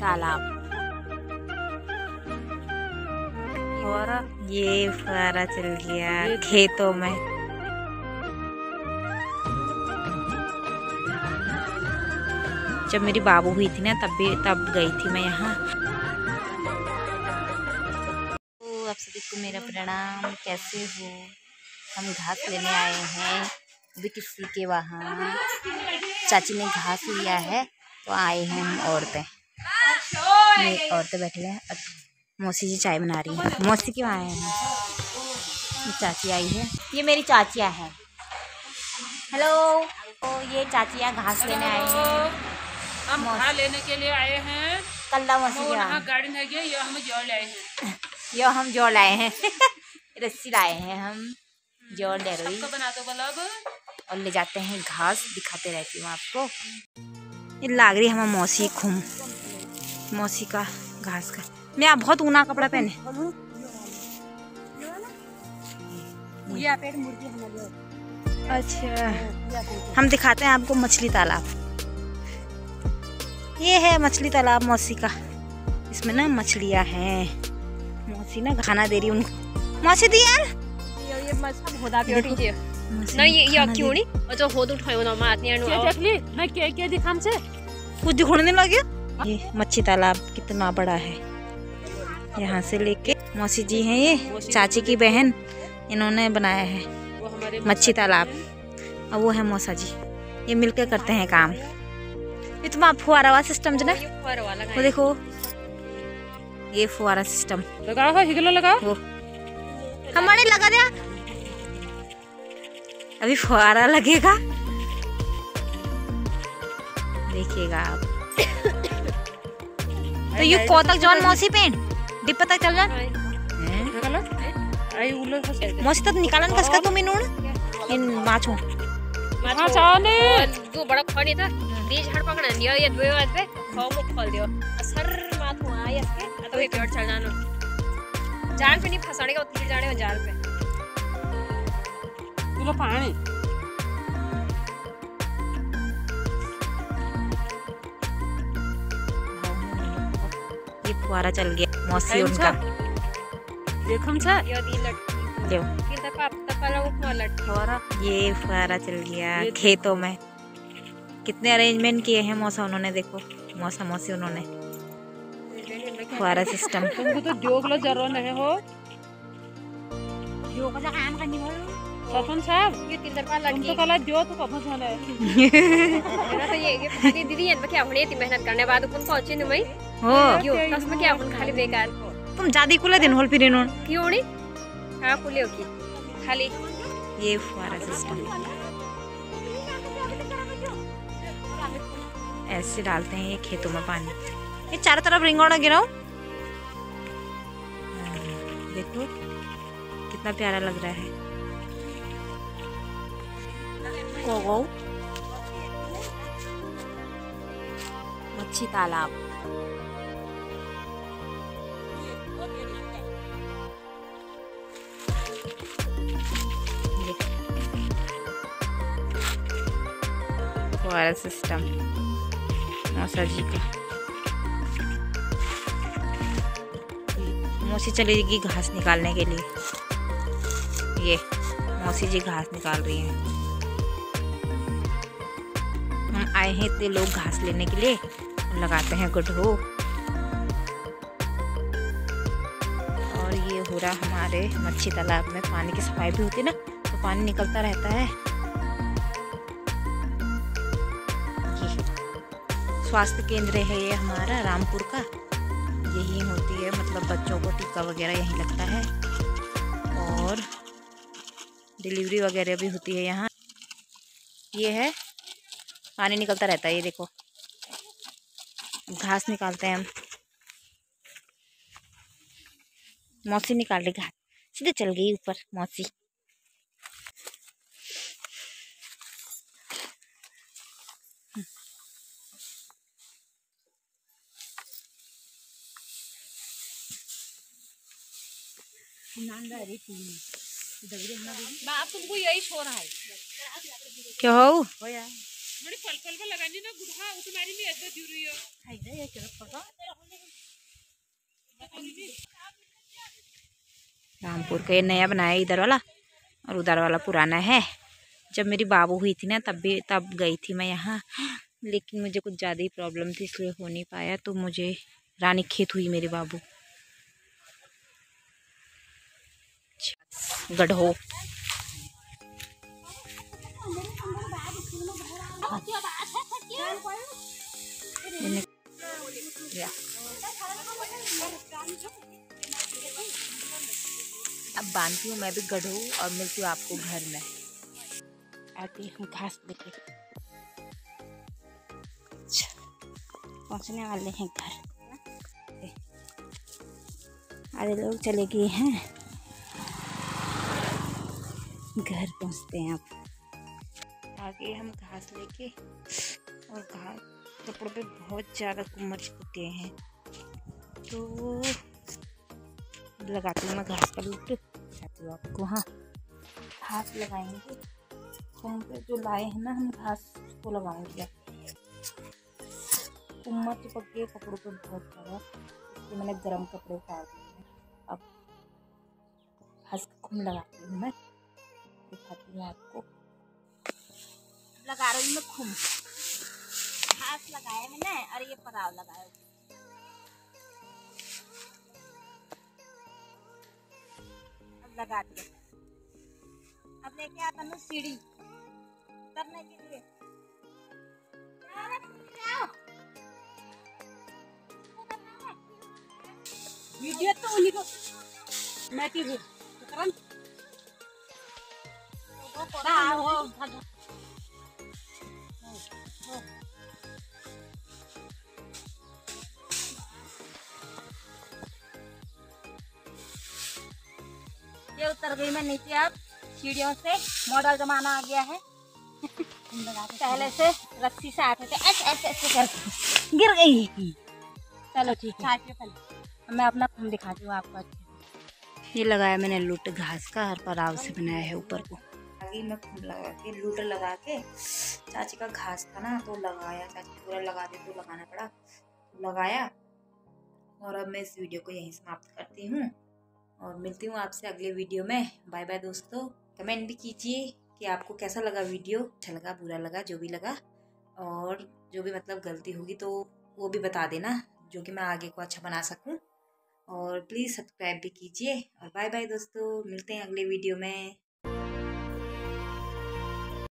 तालाब। और ये फुहारा चल गया खेतों में। जब मेरी बाबू हुई थी ना तब भी तब गई थी मैं यहाँ। तो आप सभी को मेरा प्रणाम। कैसे हो? हम घास लेने आए हैं। अभी किसी के वहाँ चाची ने घास लिया है तो आए हैं हम औरतें औरतें बैठी हैं। मौसी जी चाय बना रही है। मौसी क्यों आए हैं? चाची आई है। ये मेरी चाचिया है। हेलो? तो ये चाचिया घास लेने आई हैं। हम घास लेने के लिए आए हैं। कल्ला मौसी आए? नहीं गई ये हम जोड़ लाए हैं। यो हम जोड़ लाए हैं। रस्सी लाए हैं हम। जोड़ ले रही। बना दो और ले जाते हैं घास। दिखाते रहती हूँ आपको। ये लाग रही है हमारा मौसी खुम। मौसी का घास का। मैं आप बहुत ऊना कपड़ा पहने। अच्छा। हम दिखाते हैं आपको मछली तालाब। ये है मछली तालाब मौसी का। इसमें ना मछलियाँ हैं। मौसी ना खाना दे रही उनको। मौसी दी यार। ये खाना क्यों नहीं जो हो तो उठायो ना मात नहीं क्या देख ली मैं क्या क्या दिखाम से? कुछ दिखने लगे? ये मच्छी तालाब कितना बड़ा है। यहाँ से लेके मौसी जी हैं ये चाची की बहन इन्होंने बनाया है मच्छी तालाब। और वो है मौसा जी। ये मिलकर करते हैं काम। ये तुम आप फुहारा वाला सिस्टम जो ना वो देखो। ये फुहारा सिस्टम लगाओ हिगलो लगाओ। वो। हमारे लगा दिया अभी फुहारा लगेगा। देखिएगा आप। तो ये कोतक जवान मौसी पेंट डिप तक चल। जा निकालो आई उलो मौसी तक निकालन कसका तुम इनोड़ इन माछो हाँ ने जो बड़ा खड़ी था। बीज हड़ पकड़ दियो ये दुए वाले पे खाओ मुख खोल दियो। असर मात हुआ आया इसके तो ये पेड़ चढ़ जानो जाल पे नहीं फंसाने का उतर जाने जाल पे। तुलो पानी। ये फुहारा चल गया मौसी उनका। देखम से यो दी लटकी लो ये फुहारा ये फुहारा चल गया खेतों में। कितने अरेंजमेंट किए हैं मौसा उन्होंने देखो। मौसा मौसी उन्होंने। फुहारा सिस्टम। तुमको तो जोगलो जरो नहीं हो। सरपंच साहब ये तीन तरफा तुम लटकी तो कला जो तो कब जाने मेरा तो ये ये खाली दीदी है क्या होने थी मेहनत करने बाद? अपन पहुँचे नहीं भाई हो। क्या अपन खाली बेकार तुम जादी कुला दिन होल फिर इन्होंने क्यों नहीं हाँ खुले हो की। खाली। ये फुहारा सिस्टम ऐसे डालते हैं ये खेतों में पानी। ये चारों तरफ़ रिंगोड़ा गिराओ। देखो कितना प्यारा लग रहा है। गो। मच्छी तालाब। फुहारा सिस्टम मौसा जी का मौसी चलेगी घास निकालने के लिए। ये, मौसी जी घास निकाल रही हैं। हम आए हैं इतने लोग घास लेने के लिए। लगाते हैं गड्ढो और ये हो रहा हमारे मच्छी तालाब में। पानी की सफ़ाई भी होती है ना तो पानी निकलता रहता है। स्वास्थ्य केंद्र है ये हमारा, रामपुर का। यही होती है मतलब बच्चों को टीका वगैरह यहीं लगता है। और डिलीवरी वगैरह भी होती है यहाँ। ये है, पानी निकलता रहता है, ये देखो। घास निकालते हैं हम। मौसी निकाल रही घास। सीधे चल गई ऊपर, मौसी। क्या हो? रामपुर का ये नया बनाया इधर वाला और उधर वाला पुराना है। जब मेरी बाबू हुई थी ना तब भी तब गई थी मैं यहाँ। लेकिन मुझे कुछ ज़्यादा ही प्रॉब्लम थी इसलिए हो नहीं पाया तो मुझे रानी खेत हुई मेरे बाबू। गढ़ो। अब बांधती हूँ मैं भी गढ़ू और मिलती हूँ आपको घर में। आती हूँ घास लेके अच्छा, पहुँचने वाले हैं घर। आधे लोग चले गए हैं। घर पहुँचते हैं अब आगे हम घास लेके और घास कपड़ों पे बहुत ज़्यादा कुमर चिपके हैं। तो लगाती हूँ मैं घास का लुट। दिखाती हूँ आपको हाँ। घास लगाएँगे। कुम पे जो लाए हैं ना, हम घास को लगाएँगे। कुम्मा चिपक गए कपड़ों पे बहुत ज़्यादा। इसलिए मैंने गर्म कपड़े उतार दिए हैं। अब घास का खुम लगाती हूँ मैं। दिखाती हूँ आपको। लगा रही मैं खुम घास लगाया मैंने और ये पराव लगाया लगा दिया। अब लेके आता हूँ सीढ़ी उतरने के लिए। वीडियो तो उन्हीं को मैं की तुरंत ये उतर गई मैं नीचे अब सीढ़ियों से। मॉडल जमाना आ गया है। पहले से रस्सी से आते थे ऐसे ऐसे ऐसे करके। गिर गई चलो ठीक है। मैं अपना दिखाती हूँ आपको अच्छे ये लगाया मैंने लुट घास का और पराव से बनाया है ऊपर को। आगे मैं लगा के लुट लगा के, चाची का घास था ना तो लगाया, चाची पूरा लगा दे तो लगाना पड़ा। लगाया, और अब मैं इस वीडियो को यहीं समाप्त करती हूँ, और मिलती हूँ आपसे अगले वीडियो में। बाय बाय दोस्तों। कमेंट भी कीजिए कि आपको कैसा लगा वीडियो अच्छा लगा, बुरा लगा, जो भी लगा, और जो भी मतलब गलती होगी तो वो भी बता देना, जो कि मैं आगे को अच्छा बना सकूँ। और प्लीज़ सब्सक्राइब भी कीजिए, और बाय बाय दोस्तों। मिलते हैं अगले वीडियो में।